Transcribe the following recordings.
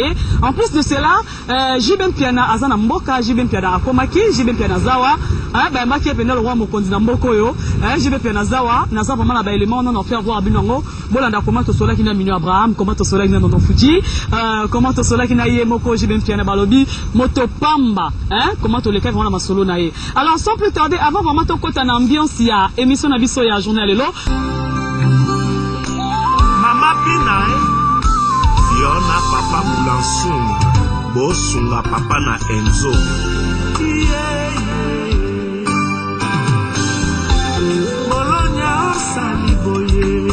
Et en plus de cela, euh, JB Mpiana aza na mboka, JB Mpiana akomaki, JB Mpiana zawa, hein, ba mbaki penda le roi mokonzi na mboko yo, hein, JB Mpiana zawa, na za vraiment na ba éléments non faire voir bino ngo, bolanda comment to sola kina mino Abraham, comment to sola kina nono Fuji, euh, comment to sola kina ye moko JB Mpiana balobi moto pamba, hein, comment to le vraiment na masolo na ye. Alors sans plus tarder avant vraiment tokota na ambiance ya emission na biso ya journée ya lelo Mama Pina eh Fiona papa Boulansunga bosunga papa na Enzo yeah, yeah. Bolonya osali boye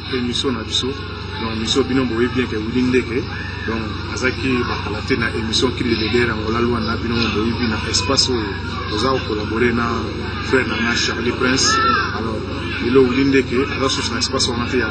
emission na biso donc emission bino boye bien ke wili ndeke donc azaki bakala te na emission kili ledere angola luanda bino boyebi na espace oyo toza kocollabore na frère na nga charlie prince alors lelo wili ndeke aza susu na espace wana te ya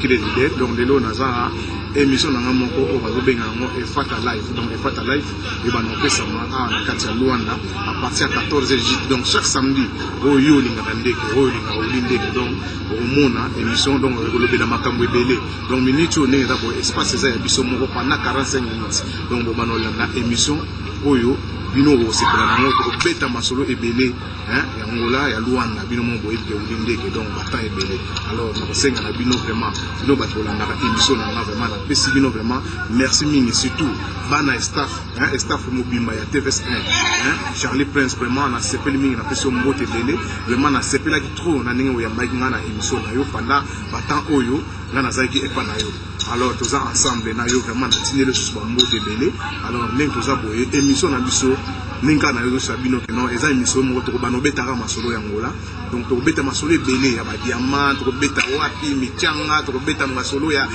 kili ledere donc lelo naza émission na nga moko oyo bazobenga yango efata live donc efata live ebana kopesama awa na kati ya luanda à partir ya 14 jit donc chaque samedi oyo yo olingaka ndeke oyo olingaka oli ndeke donc okomona émission donc ekolobela makambo ebele donc minute oyo ndenge eza boye espace eza ya biso moko pendant 45 minutes donc bobana olanda émission oyo bino okosepela nango tokobeta masolo ebele ya ngola ya luanda bino moko boyebi ke uli ndeke donc batemp ebele alors nakosenga na bino vraiment bino bato bolandaka émission na nga vraiment napesi bino vraiment merci mingi surtout bana staff hein, staff mobimba ya tvs 1 hein, charlie prince vraiment nasepeli mingi napesi yo mbote ebele vraiment nasepelaki trop na ndenge oyambaki ngai na émission na yo pendant batemps oyo ngai nazalaki epa na yo alors toza ensemble na yo vraiment natindeli lisusu bambote ebele alors ndenge toza boye émission na biso ndenge kaka nayosa bino ke non eza émission moko tokobana obetaka masolo ya ngola donc tokobeta masolo ebele ya badiama tokobeta wapi mityanga tokobeta masolo ya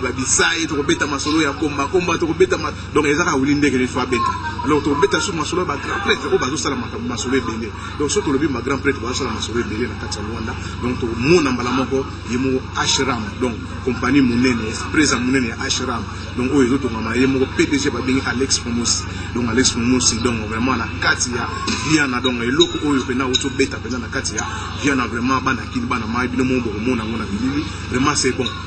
babisai tokobeta masolo ya kombakomba tokobeta Donc eza ka wili ndeke il faut abeta. Alors to beta sur masolo ba grand prêtre oyo bazo sala makambo masolo ebele. Donc soki tolobi ba grand prêtre bazo sala masolo ebele na kati ya Luanda. Donc to mona mbala moko ye moko Ashram. Donc compagnie munene, esprit munene ya Ashram. Donc oyo ezo tongama ye moko PDG ba bengi Alex Momosi. Donc Alex Momosi donc vraiment na kati ya Viana donc eloko oyo pena ozo beta pena na kati ya Viana vraiment bana kini bana mai bino mo bokomona ngo na bilili. Vraiment c'est bon.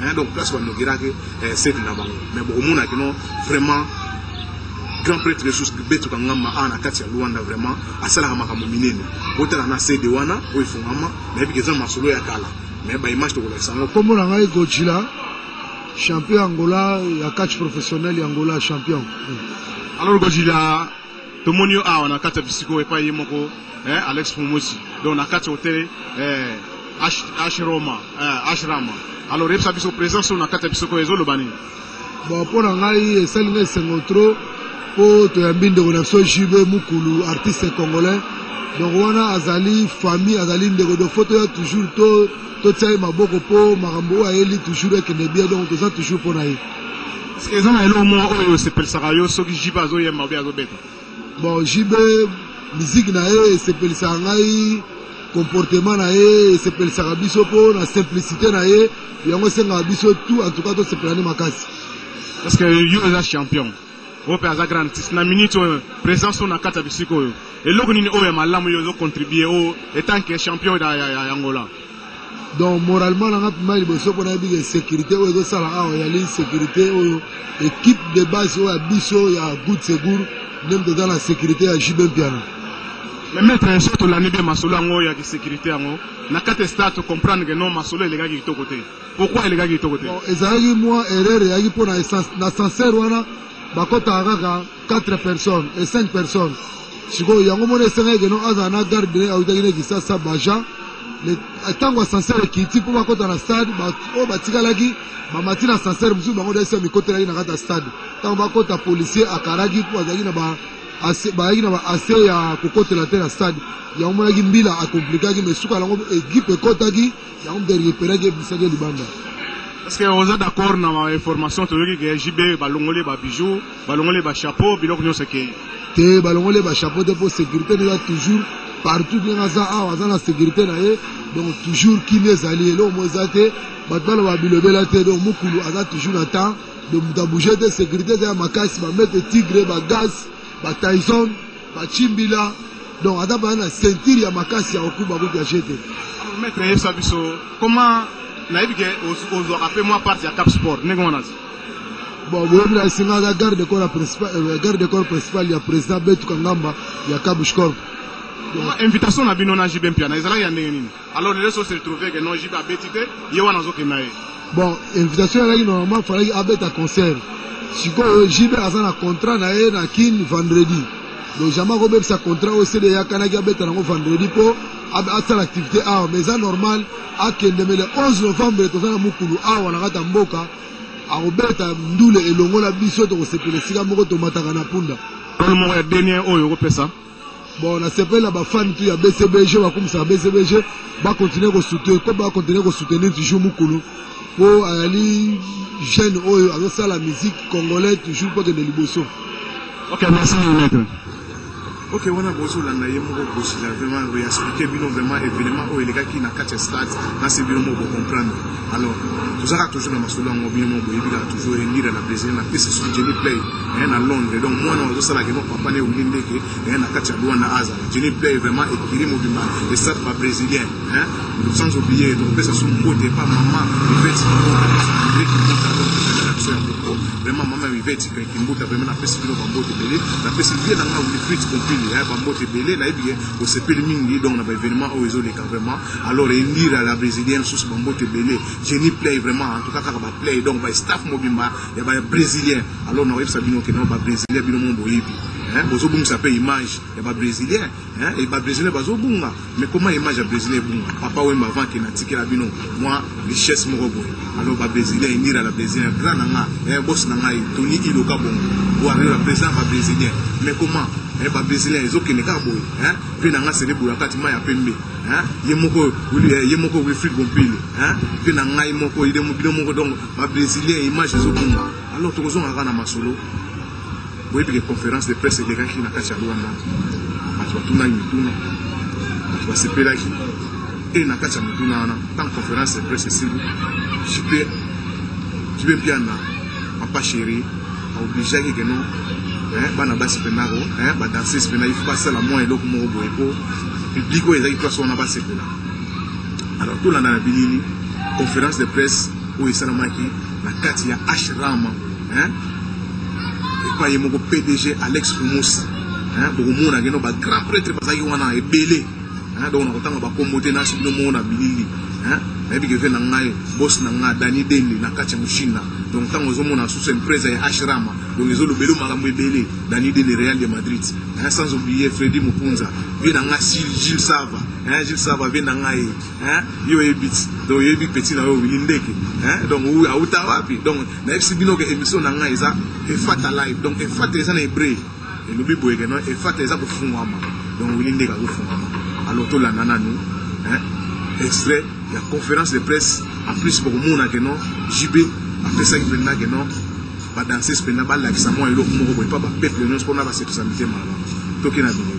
hein donc place ba nokira ke eh, set na bango mais boko mona ke non vraiment grand prêtre de sous betu kangama a na kati ya Luanda vraiment asalaka makambo minene botala na CD wana oyo efungama mais puis eza masolo ya kala mais ba image to kolakisa ngo kombo na ngai Godzilla champion Angola ya catch professionnel ya Angola champion alors Godzilla tomoni yo awa na kati ya bisiko epai ye moko eh, alex pumusi donc na kati ya hotel eh, ashroma eh, ashrama alors yebisa biso présence oyo na kati ya bisiko ezoloba nini bon mpo na ngai esali ngai esengo trop mpo toyambi ndeko na biso jb mukulu artiste congolais donc wana azali famille azali ndeko donc fo toya toujours totia ye maboko mpo makambo oyo ayeli toujours ekende bien donc toza toujours mpo na ye Est-ce que eza na eloko moko oyo esepelisaka yo soki JB azoyemba obi azobeta? Bon, JB miziki na ye esepelisaka ngai comportement na ye esepelisaka biso mpo na simplicité na ye yango esengaka biso tout en tout cas tosepela nde makasi. Est-ce que yo eza champion? oyo mpe aza grand artiste na minute oyo présence oyo na kati ya bisika oyo eloko nini oyo ya malamu yo ezocontribue oyo etant que champion ya, ya, ya angola donc moralement nanga mpima liboso mpona yebi ke sécurité oyo ezosala awa yali sécurité oyo équipe de base oyo ya biso ya good secour nde moto eza na sécurité ya jb mpiano mais maître esoki tolandi bien masolo yango ya kisécurité yango na kati ya stade tocomprendre ke non masolo elekaki kitoko te Pourquoi elekaki kitoko te? Ezalaki mwa erreur eyaki mpo na ascenseur wana bakotaka kaka 4 personnes et 5 personnes. Sikoyo yango mona esengaki keno azala na garde ne awutaki ne Kisasa Baja ntango ascenseur ekiti mpo bakota na stade oyo batikalaki bamati na ascenseur mosusu bango desa mikotelaki na kati ya stade ntango bakota policier akaraki mpo azalaki na ba bayaki na baase ya kokotela te na stade yango monaki mbila akomplikaki mais suka yango ekipe ekotaki Yango mpe reperaki ebisaki libanda. Est-ce que oza d'accord na ma information toyoki ke JB balongoli ba bijoux, balongoli ba chapeau, biloko nyonso ekei? Te balongoli ba chapeau te mpo sécurité nde eza toujours partout ndenge aza awa aza na sécurité na ye donc toujours kimia ezali eloko moko eza te bato baloba bilobela te donc mokulu aza toujours na temps donc moto abouge te sécurité eza ya makasi bamete tigre bagaz bataison Machimbila donc aza bana na ceinture ya makasi ya okuba kutu ya jete. Alors maître yebisa biso comment nayebi ke ozwaka mpe mwa parti ya Cap Sport ndenge wana bon boyebi na esengaka garde corps ya principal euh, garde corps principal ya président Betu Kangamba ya Kabush Corp. Invitation na bino na JB Mpiana ezalaki ya ndenge nini? Alors les gens se retrouvaient que non JP abeti te, ye wana azokende na ye. Bon, invitation ezalaki normalement falaki abeta concert. Sikoyo JP aza na contrat na ye na Kin vendredi. Donc jamais akobebisa contrat oyo CD eyakanaki abeta nango vendredi mpo asala activité awa mais eza normal akende mele 11 novembre toza na mokulu awa na kati ya mboka akobeta ndule elongo na biso tokosepela esika moko tomataka na punda. Tolo moko ya dernier oyo okopesa bon nasepeli na bafani tu ya bcbg bakumisaka bcbg bakontinue kosoutenir ko bakontinue kosoutenir toujours mokulu mpo ayali jeune oyo azosala musique congolais toujours mpo akende liboso ok merci maître ok wana bozolanda ye moko kosila vraiment reexplike bino vraiment événement oyo elekaki na kati ya stade nase bino moko bocomprendre alors tozalaka toujours na masolo yango bino moko boyebi kaka toujours endira na plaisir na pesi sujeni play eh, na londres donc mwana oyo azosala kema papa ne oyebi ndeke eh, na kati ya luanda azala jeni play vraiment ekiri mobimba esate ba brésilien eh, sans oublier tokopesa so mbote epa mama iveti biso ya moko vraiment mama ya iveti kimbuta vraiment napesi bino bambote ebele napesi vie na ngai wilfrid compile ya bambote ebele nayebi ye osepeli mingi donc na baévénement oyo ezoleka vraiment alors elira la brésilienne susu bambote ebele jeni play vraiment en tout cas kaka baplay donc bastaff mobimba ya ba brésilien alors na oyebisa bino ke non ba brésilien bino mo boyebi hein bozobungisa pe image ya ba brésilien hein et ba brésilien bazobunga mais comment image ya brésilien ebunga papa wemba avant ke natikela bino mwa richesse moko boye alors ba brésilien enira la brésilien grand na nga hein boss na ngai toni iloka bongo warrior la président ba brésilien mais comment eh, ba brésilien ezokende kaka boye hein pe na nga sele boya kati mai ya pembe hein ye moko ye moko wilfrid bompili hein pe na ngai moko idemo bino moko donc Ba bresilien image ezo bunga. Alors tokozonga kaka na masolo. Boyebi ke conference de presse elekaki na kati ya Luanda. Bato batunaki mituna. Bato basepelaki. Et na kati ya mituna wana, tant conference de presse esili, jipe jipe mpiana papa chéri aobligeaki ke non eh, bana basi mpenza ko eh, badanses mpenza il faut basala mwa eloko moko boye mpo public oyo ezalaki place wana basepela Alors tolanda na bilili conférence de presse oyo esalamaki na kati ya H-Rama hein? epaye moko PDG Alex Rumusi hein? bokomona keno ba grand prêtre bazalaki wana ebele hein? donc nakotanga bakombo te nasi bino moko na bilili hein? nayebi keve na ngai bos na ngai dani dende na kati ya moshina donc ntango ozomona susu empresa ya ashrama donc ezolobeli makambo ebele dani dende real de madrid hein? sans oublier fredi mopunza vie na ngai gilles sava hein Jules Saba benda ngai hein yo ebit donc yebi petit na yo wili ndeke hein donc ou auta wapi donc na ebisi bino ke émission na ngai eza efata live donc efata eza na hébreu elobi boye ke non efata eza kofungwama donc wili ndeke akofungwama alors tolanda nanu hein extrait ya conférence de presse en plus bokomona ke non JB apesaki mpenza ke non badanses mpenza balakisa mwa eloko moko boye mpa bapeuple nyonso mpona basepisa mitema na bango toke na bino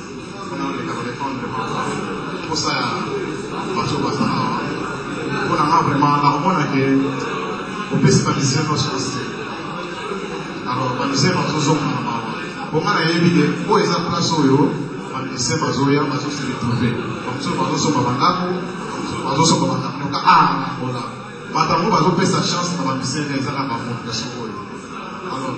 Pona oleka ko repondre posa ya batu oyo baza awa. Pona nga vraiment nakomona ke opesi ba musiciens nyonso chance te. Alors ba musiciens bazozonga na mawa. Po nga nayebi ke oyo eza place oyo ba musiciens bazoya bazo se retrouver. Bamosusu bazosomba ba ndako, bamosusu bazosomba ba ndako noka awa na Angola. Bato yango bazopesa chance na ba musiciens nde eza kaka ba moto ya sikoyo. Alors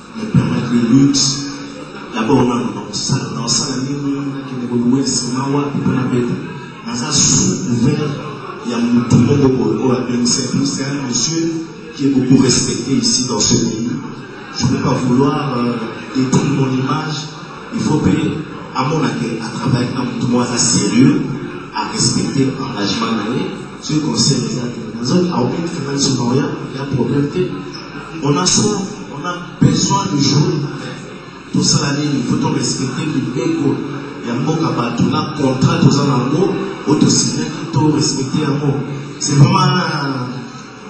Le père a de lutte. D'abord on a le mosala. Na osala nini na kende ko louer sima wapi mpo na beta. Naza sous couvert ya mutu moko boye oyo abengisa plus c'est un monsieur qui est beaucoup respecté ici dans ce pays. Je ne peux pas vouloir euh, détruire mon image. Il faut que amona ke à travailler na mutu moko aza sérieux à respecter engagement na ye. Ce conseil eza que nazo aoki finance na oya ya problème te. On a soif, on a besoin de jouer. tosala nini faut to respecte mibeko ya mboka bato na contrat toza na yango oyo tosignaki to respecte yango c'est vraiment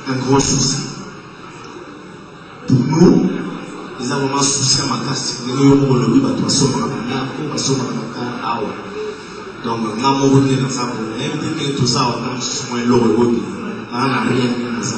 un grand souci pour nous eza vraiment souci ya makasi ndenge yo moko olobi bato basombaka na ndako basombaka na kar awa donc nga moko nde naza boye nayebi te ndenge toza wana mosusu mwa eloko ekoki naa na rien nde naza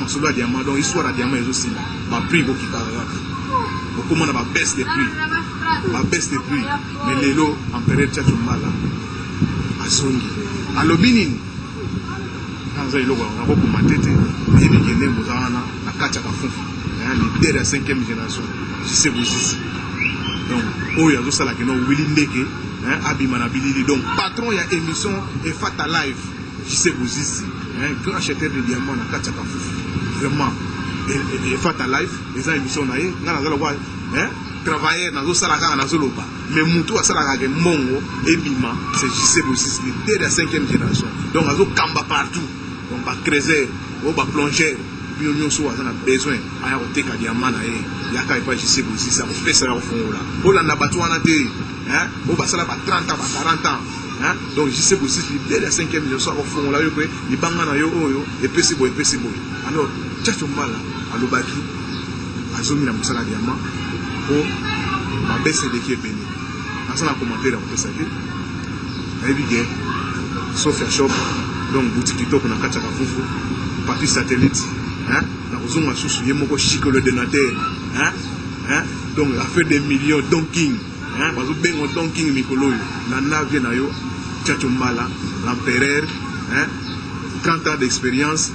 masolo ya diamant donc histoire ya diamant ezosila baprix ekokitaka kaka okomona babaisse de prix babaisse de prix mais lelo empereur chacho mbala azongi alobi nini Naza eloko yango nako komante te mais ni kende boza wana na kati ya kafufu na leader ya 5e génération se bozusu donc oyo azo sala kino wili ndeke hein abima na bilili donc patron ya émission et fata live se bozusu hein grand chanteur de diamant na kati ya kafufu vraiment et fata live eza émission na ye nga naza lokwa hein travailleur nazo sala kaka nazo loba mais mutu oyo asalaka ke mbongo ebima c'est jc bosis leader ya 5e génération donc azokamba partout donc bacreser oyo baplongeur bino nyonso oyo aza na besoin aya koteka diama na ye yaka epa jc bosis akopesa ya kofongola olanda bato wana te oyo basala ba 30 ans ba 40 ans donc jc bosis leader ya 5e génération akofongola yo mpe libanga na yo oyo epesi boye epesi boye alors chacho mbala alobaki azongi na mosala diama po mabese eleki ebele naza na commentaire ya kopesa te nayebi ke sofia shop donc boutique kitoko na kati ya kafufu papi satellite hein nakozonga susu ye moko chico le donateur hein hein donc la feu des millions don king hein bazobengo don king mikolo oyo na navie na yo chacho mbala l'empereur hein 30 ans d'expérience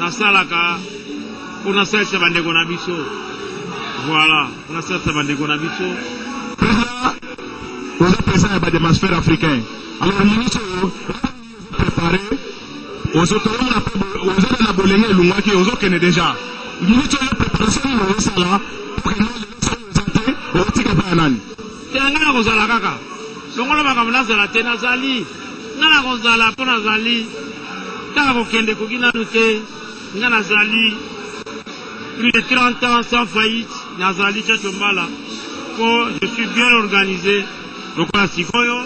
Nasalaka mpo nasalisa bandeko na biso. Voilà, mpo nasalisa bandeko na biso. oza president ya bademasphère africain alors ministre oyo préparé ozotoyona ozana na bolenge elungaki ozokende déjà ministre oyo préparation nini ozosala okende oza te okotika mpa ya nani Te, ngai nakozala kaka. Longola makambo nazala te, nazali. Ngai nakozala, mpo nazali. Kaka kokende ekoki nanu te. Ngai nazali. Plus de 30 ans sans faillite, nazali Tchatcho Mbala. Mpo je suis bien organisé. Lokola sikoyo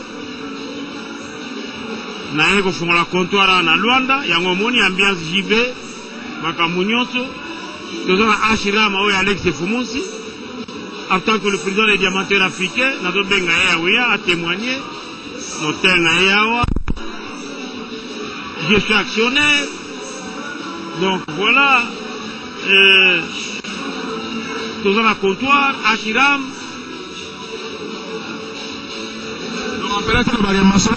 naye kofungola comptoir awa na Luanda, yango omoni ambiance JB. makambo nyonso toza na H Rama oyo Alex Fumusi en tant que le président des diamantaires africains nazobenga ye aweya atémoigne motel na ye awa je suis actionnaire donc voilà euh, toza na comptoir H Ram donc en fait la barrière masolo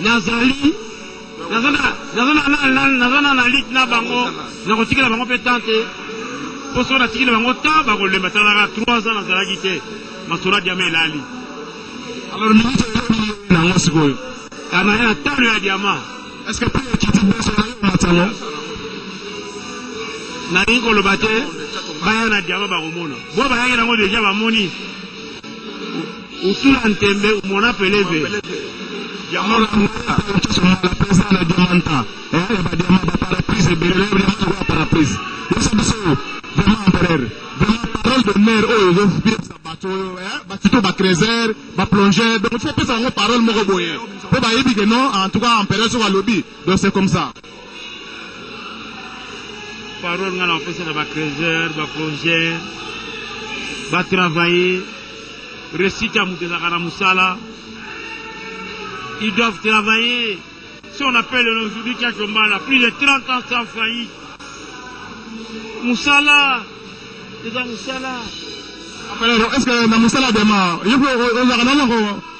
nazali naza na naza na na na naza na na lit na bango nakotikela bango mpe temps te mpo soki natikeli bango temps bakolemba talaka trois ans nazalaki te masolo adiama elali alors minute nango sikoyo kana ya talo ya diama est ce que mpe ekiti biso nayo matalo nalingi koloba te baya na diama bakomona bo bayaki nango deja bamoni Utula ntembe umona peleve. Diamant na mboka mosusu na pesa na diamanta eh ya ba diamant ba paraprise ebele na diamant lokola paraprise yoso biso vraiment empereur vraiment parole d'honneur oyo ozopesa bato oyo eh ba surtout ba creuser ba plonger donc il faut pesa yango parole moko boye mpo bayebi que non en tout cas empereur soki alobi donc c'est comme ça parole nga nakosa na bacreser baprojet batravaille resite ya moto ezalaka na mosala ils doivent travailler si on appelle aujourd'hui kiachombala plus de 30 ans sans faillite mosala eza mosala alors est ce que na mosala dema yo mpe ozalaka na yango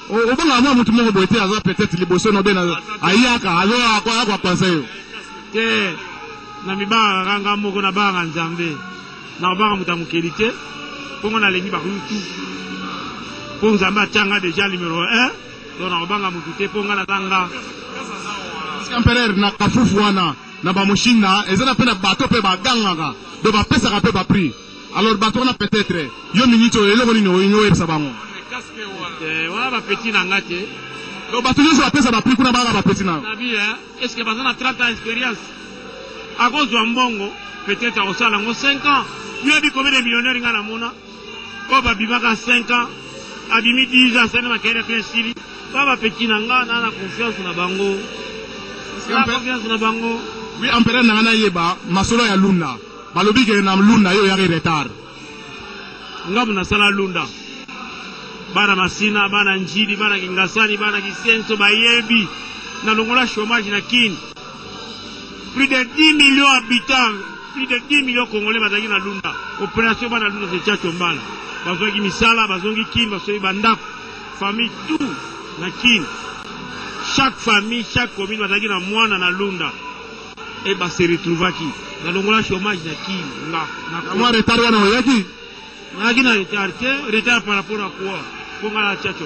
obanga mwa motu moko boye te aza peut-être liboso no bena ayaka azoyaka conseil te na mibangaka kanga moko na banga nzambe na kobanga moto ya mokeli te mpo ngo nalengi bakutu mpo nzambe atyanga deja numero 1 donc na kobanga motu te mpo nga naza nga empereur na kafufu wana na ba mushinga eza na pe na bato pe bagangaka do bapesaka pe ba prix alors bato wana peut-être yo minute oyo eloko nini olingi oyebisa bango eh, wana bapeti na nga te donc bato nyonso bapesa ba prix kuna bakaka bapeti na est ce que baza na 30 ans expérience akozwa mbongo peut-être akosala yango 5 ans yo yebi combien de millionnaire nga namona oyo babimaka 5 ans abimi 10 ans asali makele mpe esili ba bapeti na nga na na confiance na bango na confiance na bango wi ampere na nga nayeba masolo ya lunda balobi ke na lunda yo oyaki retard ngamu nasala lunda bana masina bana njili bana kingasani bana kisenso bayebi nalongola chômage na kini Plus de 10 millions habitants, plus de 10 millions congolais bazalaki na Lunda. Operation bana Lunda c'est Tchatcho Mbala. Bazwaki misala, bazongi Kin, basoyi bandako. Famille tout na Kin. Chaque famille, chaque commune bazalaki na mwana na Lunda. Et ba se retrouvaki. Na longola chômage na Kin, nga na Moi retard wana oyaki? Nayaki na retard te, retard par rapport à quoi? Pour nga na Tchatcho.